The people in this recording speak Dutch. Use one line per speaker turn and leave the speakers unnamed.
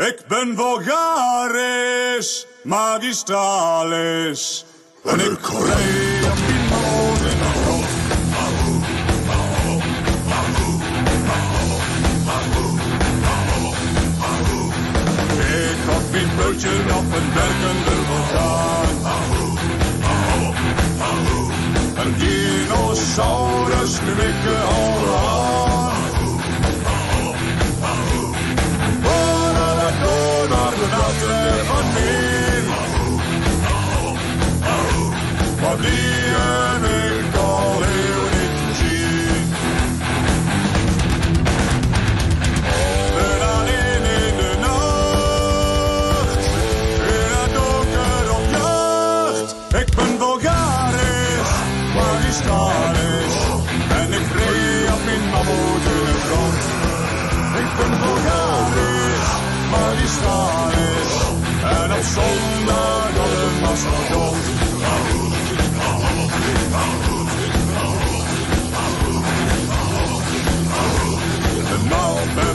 Ik ben vulgaris, magistralis. En ik reed op die molen in de grond. Ik had mijn broodje op een werkende vulkaan. Een dinosaurus kwikken al Maar die en ik al heel niet gezien. En alleen in de nacht, in het donker op jacht. Ik ben Bulgarisch, magistralis. En ik reed op mijn in de grond. Ik ben Bulgarisch, magistralis. En op zondag op de mastodon.